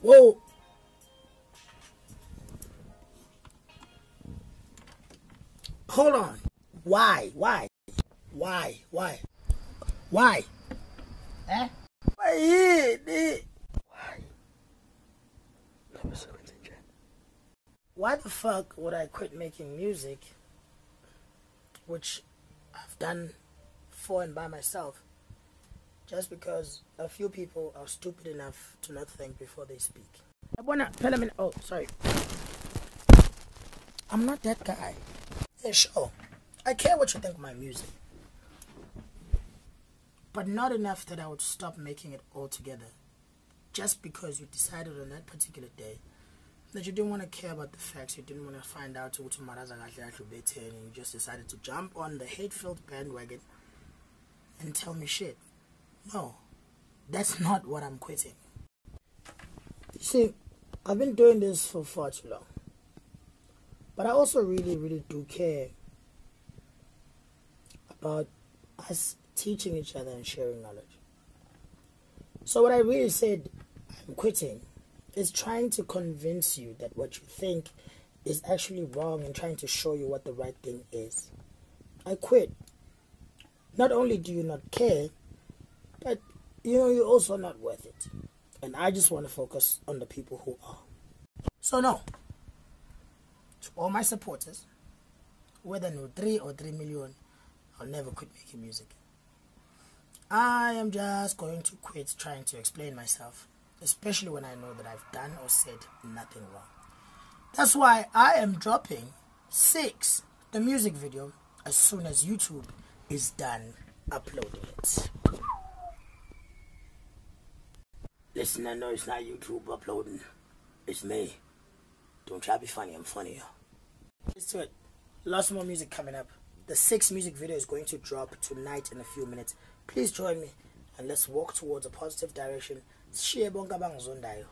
Whoa. Hold on. Why? Why? Why? Why? Why? Eh? Why? Why? Why the fuck would I quit making music, which I've done for and by myself, just because a few people are stupid enough to not think before they speak? I wanna tell them. Oh, sorry. I'm not that guy. Yeah, sure. I care what you think of my music. But not enough that I would stop making it altogether. Just because you decided on that particular day that you didn't want to care about the facts, you didn't want to find out who Maraza and you just decided to jump on the hate filled bandwagon and tell me shit. No, that's not what I'm quitting. You see, I've been doing this for far too long. But I also really, really do care about us teaching each other and sharing knowledge. So, what I really said, I'm quitting, is trying to convince you that what you think is actually wrong and trying to show you what the right thing is. I quit. Not only do you not care, but you know, you're also not worth it. And I just want to focus on the people who are. So, now, to all my supporters, whether no 3 or 3 million, I'll never quit making music. I am just going to quit trying to explain myself, especially when I know that I've done or said nothing wrong. That's why I am dropping 6, the music video, as soon as YouTube is done uploading it. Listen, I know it's not YouTube uploading, it's me. Don't try to be funny, I'm funnier. Let's do it. Lots more music coming up. The sixth music video is going to drop tonight in a few minutes. Please join me and let's walk towards a positive direction. Share bonga bang zondayo.